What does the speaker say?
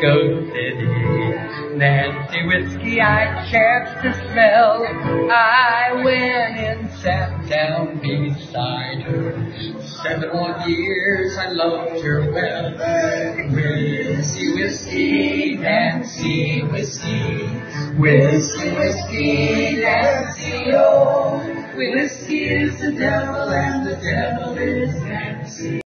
Go City. Nancy Whiskey, I chanced to smell. I went and sat down beside her. Seven more years I loved her well. Whiskey, whiskey, Nancy Whiskey. Whiskey, whiskey, Nancy, oh. Whiskey is the devil and the devil is Nancy.